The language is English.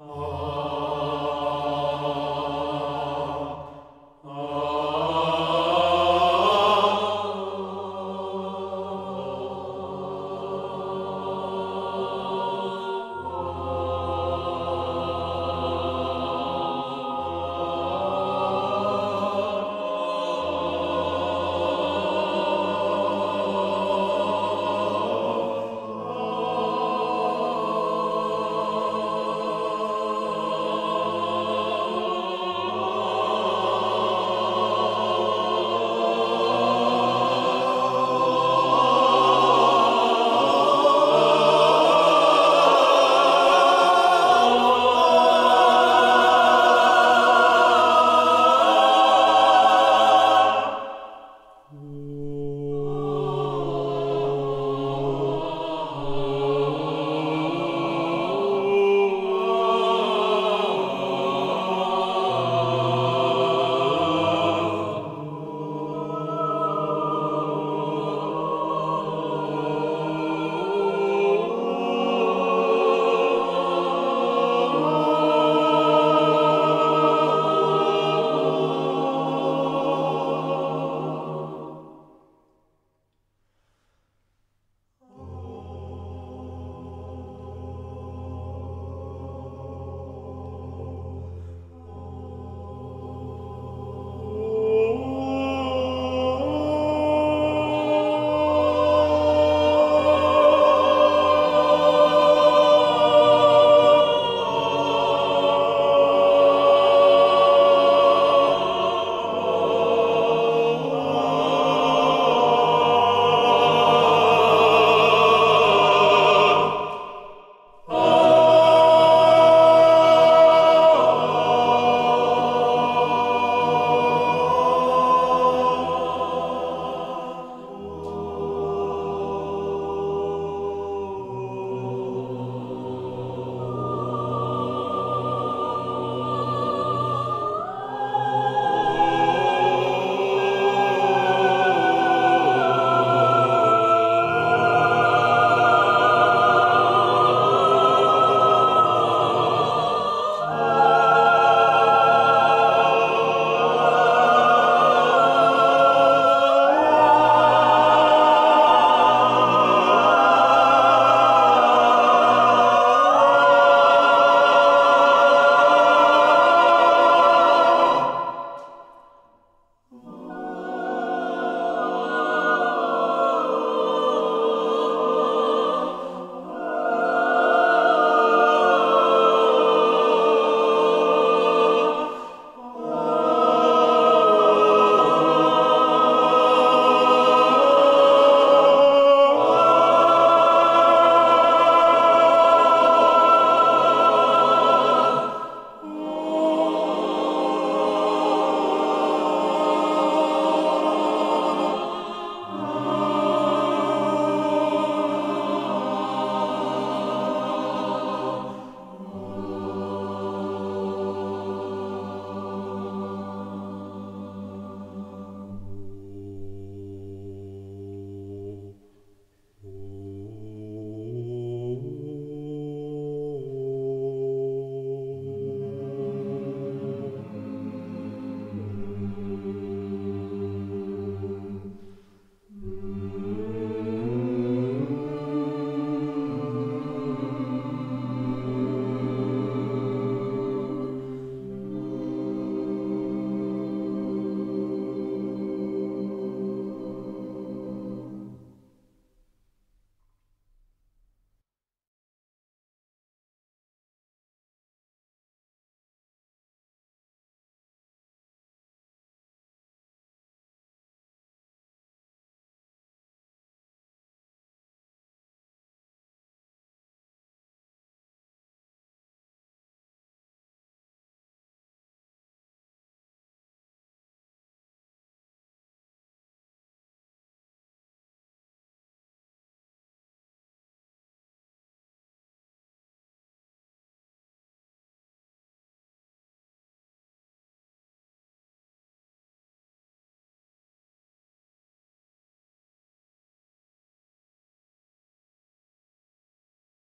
Oh.